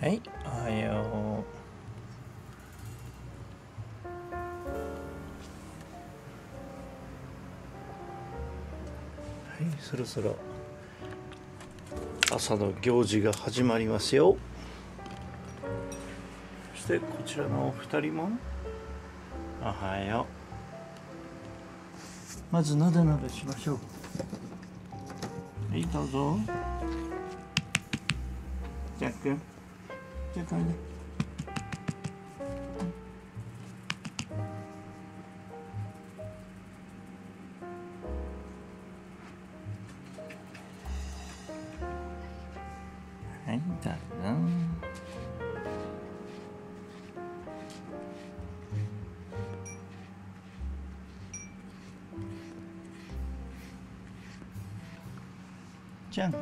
はい、おはよう。はい、そろそろ朝の行事が始まりますよ。そしてこちらのお二人もおはよう。まずなでなでしましょう。はい、どうぞ。ジャック。じゃあこれで。はい、だな。ジャン君。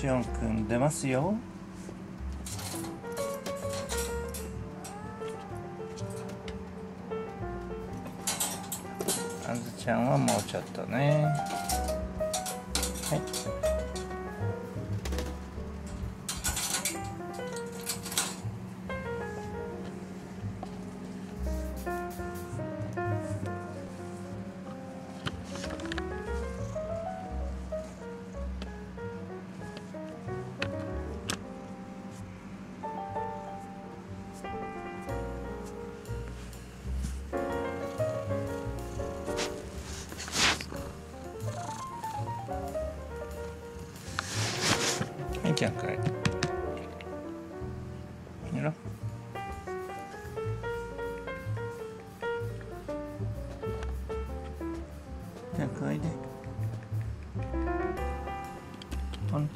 しおんくん出ますよ。あずちゃんはもうちょっとね。はい。はい、じゃあ帰で。ポン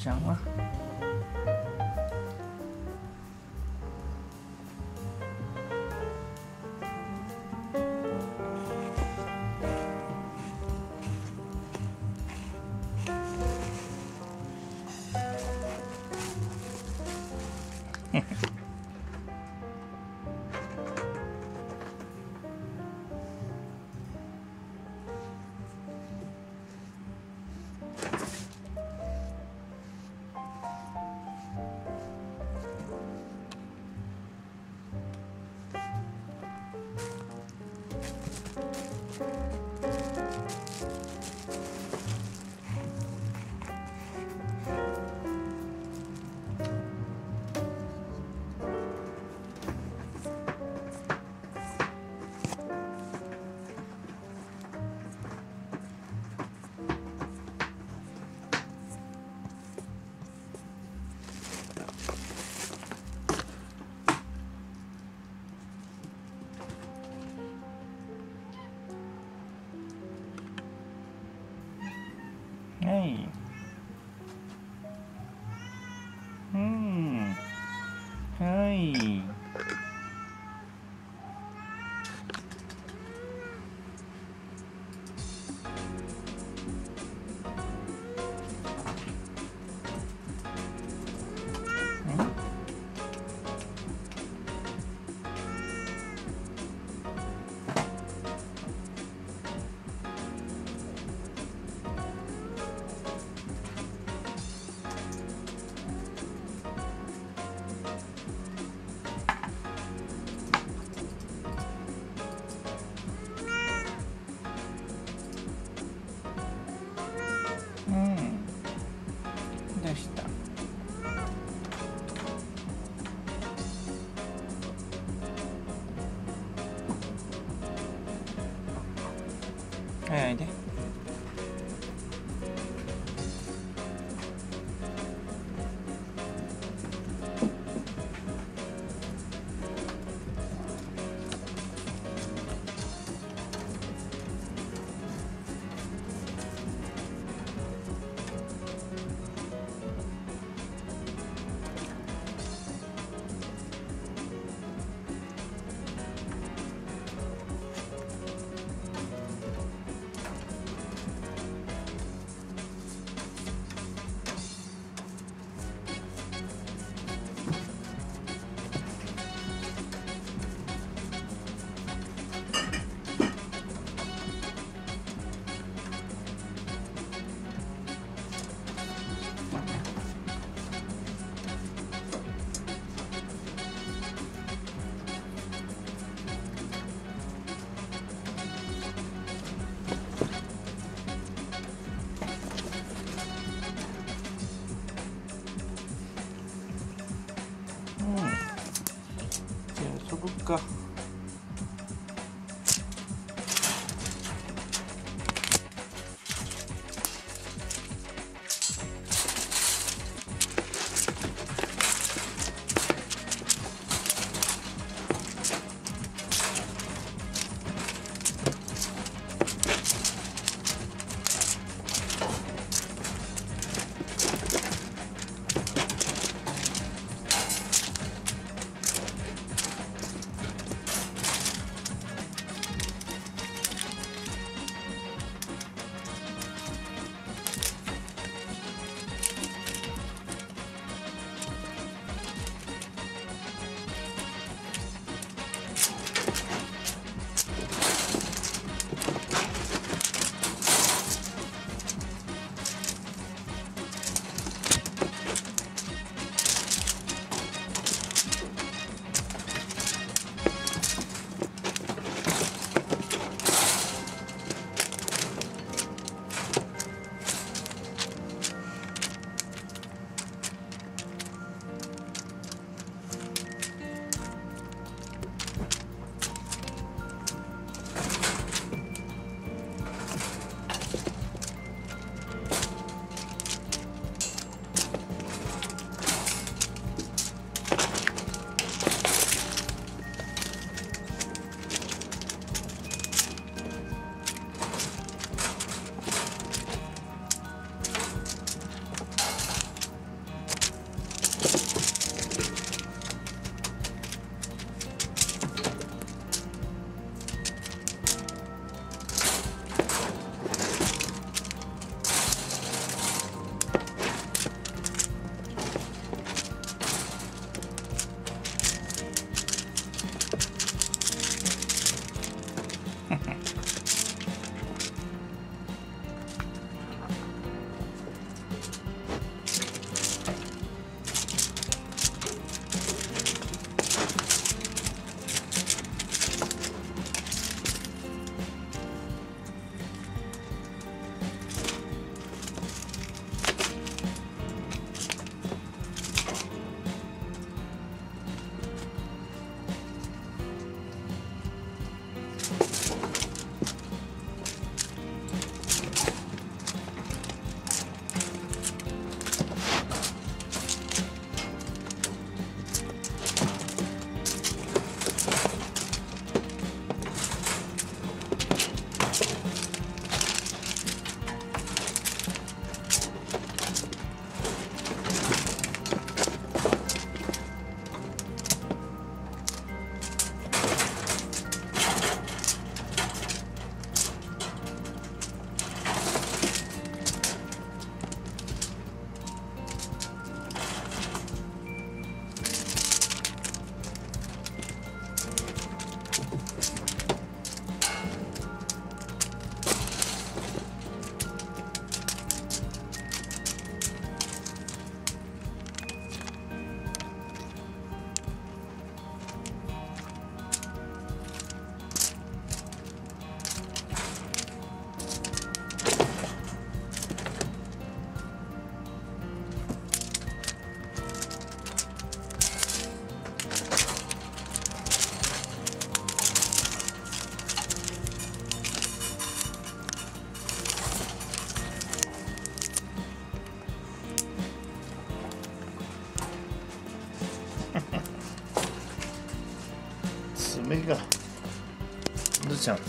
ちはい、お куртка.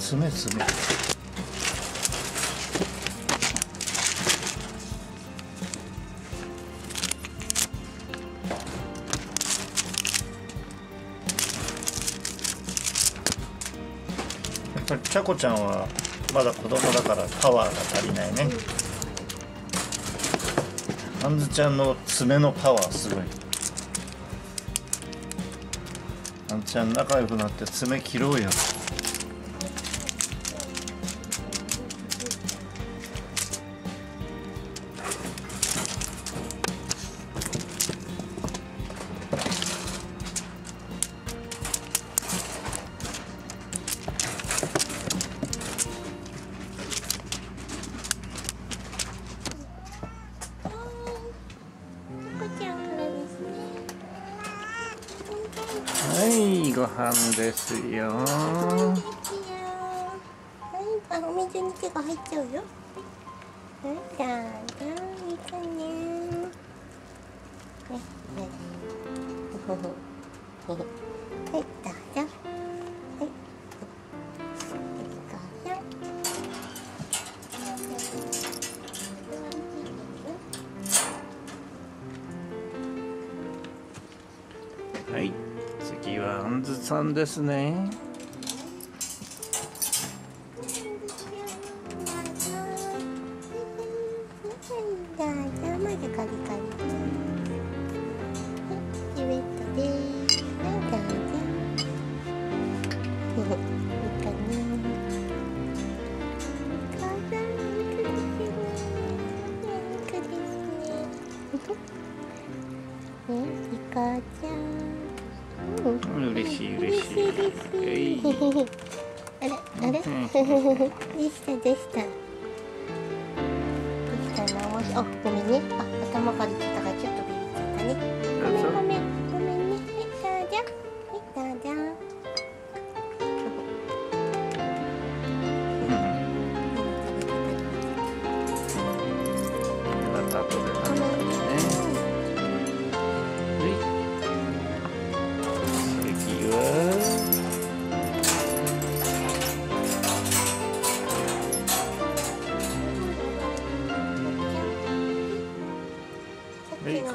いで。ちゃん爪爪やっぱりちゃこちゃんはまだ子供だからパワーが足りないね。あんずちゃんの爪のパワーすごい。あんちゃん仲良くなって爪切ろうよ。はいご飯ですよ。はい、あ、お水に手が入っちゃうよ。はい、じゃあ、じゃあ、いいかね。ね、ね。ほほほ。はい、どうぞ。はい。ずさんですね。でした、でした。できたな、もし、あ、ごめんね。あ、頭から出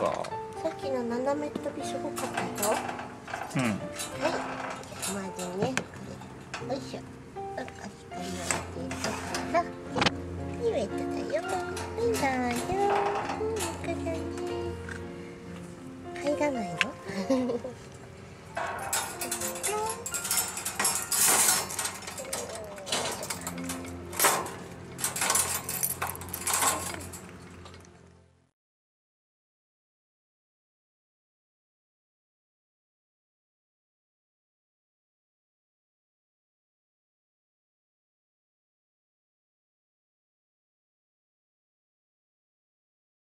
か。さっきの斜め跳びすごかったよ。うん。はいまずねよいしょ。あっってからトだよいい入らないの